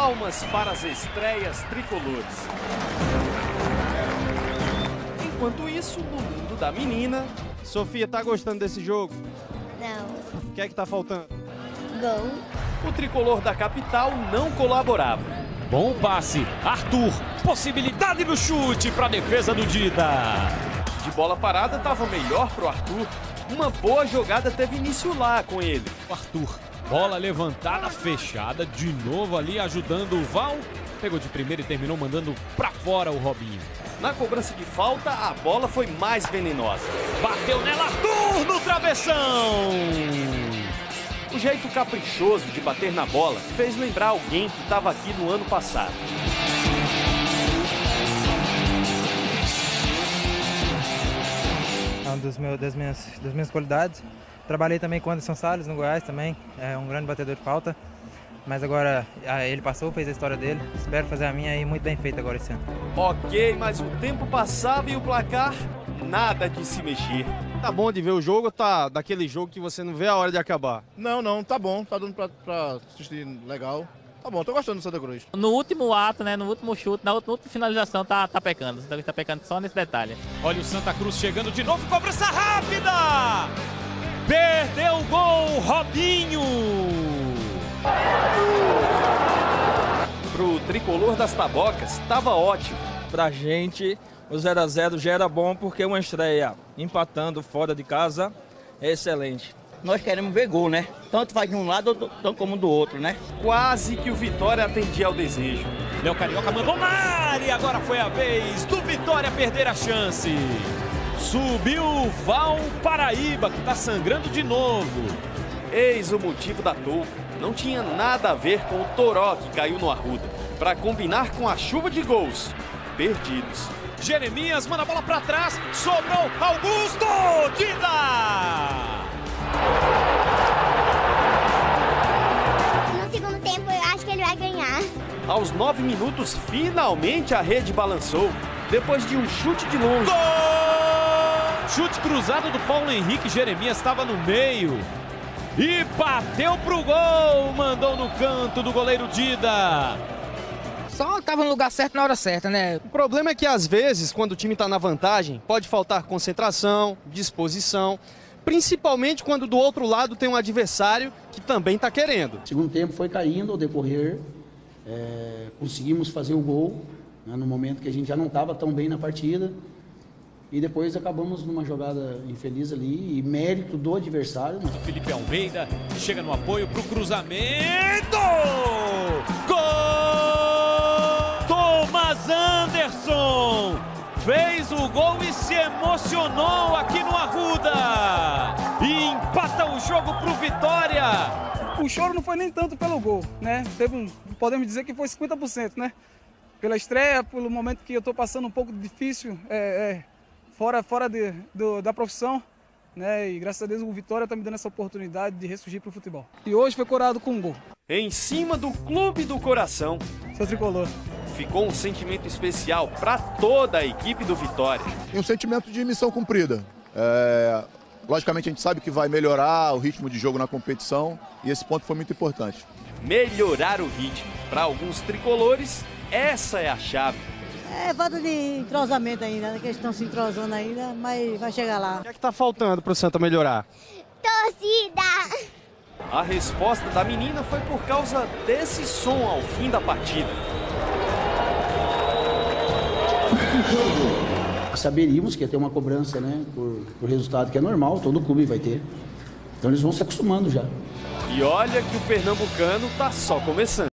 Palmas para as estreias tricolores. Enquanto isso, no mundo da menina. Sofia, tá gostando desse jogo? Não. O que é que tá faltando? Gol. O tricolor da capital não colaborava. Bom passe. Arthur, possibilidade no chute para a defesa do Dida. De bola parada estava melhor pro Arthur. Uma boa jogada teve início lá com ele. O Arthur, bola levantada, fechada, de novo ali ajudando o Val. Pegou de primeira e terminou mandando para fora o Robinho. Na cobrança de falta, a bola foi mais venenosa. Bateu nela Arthur no travessão. O jeito caprichoso de bater na bola fez lembrar alguém que estava aqui no ano passado. É um dos meus, das, minhas, das minhas qualidades. Trabalhei também com o Anderson Salles no Goiás também, é um grande batedor de falta. Mas agora ele passou, fez a história dele. Espero fazer a minha aí muito bem feita agora esse ano. Ok, mas o tempo passava e o placar nada de se mexer. Tá bom de ver o jogo ou tá daquele jogo que você não vê a hora de acabar? Não, não, tá bom, tá dando pra, pra assistir legal. Tá bom, tô gostando do Santa Cruz. No último ato, né, no último chute, na última finalização, tá, tá pecando. Santa Cruz tá pecando só nesse detalhe. Olha o Santa Cruz chegando de novo, cobrança rápida! Perdeu o gol, Robinho! Pro tricolor das tabocas, estava ótimo. Pra gente, o 0 a 0 já era bom porque uma estreia empatando fora de casa é excelente. Nós queremos ver gol, né? Tanto faz de um lado como do outro, né? Quase que o Vitória atendia ao desejo. Léo Carioca mandou na área, agora foi a vez do Vitória perder a chance. Subiu o Val Paraíba, que tá sangrando de novo. Eis o motivo da touca. Não tinha nada a ver com o Toró que caiu no Arruda. Para combinar com a chuva de gols. Perdidos. Jeremias manda a bola para trás, sobrou Augusto Dida! No segundo tempo, eu acho que ele vai ganhar. Aos nove minutos, finalmente a rede balançou. Depois de um chute de longe. Gol! Chute cruzado do Paulo Henrique, Jeremias estava no meio. E bateu pro gol, mandou no canto do goleiro Dida. Só estava no lugar certo na hora certa, né? O problema é que às vezes, quando o time está na vantagem, pode faltar concentração, disposição, principalmente quando do outro lado tem um adversário que também está querendo. O segundo tempo foi caindo ao decorrer, é, conseguimos fazer o gol né, no momento que a gente já não estava tão bem na partida. E depois acabamos numa jogada infeliz ali e mérito do adversário. Né? Felipe Almeida chega no apoio para o cruzamento. Gol! Thomas Anderson fez o gol e se emocionou aqui no Arruda. E empata o jogo para o Vitória. O choro não foi nem tanto pelo gol, né? Teve um, podemos dizer que foi 50%, né? Pela estreia, pelo momento que eu estou passando um pouco difícil, é, é fora, fora de, do, da profissão. Né? E graças a Deus o Vitória está me dando essa oportunidade de ressurgir para o futebol. E hoje foi corado com um gol. Em cima do clube do coração. Seu tricolor. Ficou um sentimento especial para toda a equipe do Vitória. E um sentimento de missão cumprida. É... Logicamente a gente sabe que vai melhorar o ritmo de jogo na competição e esse ponto foi muito importante. Melhorar o ritmo. Para alguns tricolores, essa é a chave. É falta de entrosamento ainda, né? que eles estão se entrosando ainda, mas vai chegar lá. O que é que tá faltando pro Santa melhorar? Torcida! A resposta da menina foi por causa desse som ao fim da partida. Saberíamos que ia ter uma cobrança, né, por, por resultado que é normal, todo clube vai ter. Então eles vão se acostumando já. E olha que o pernambucano tá só começando.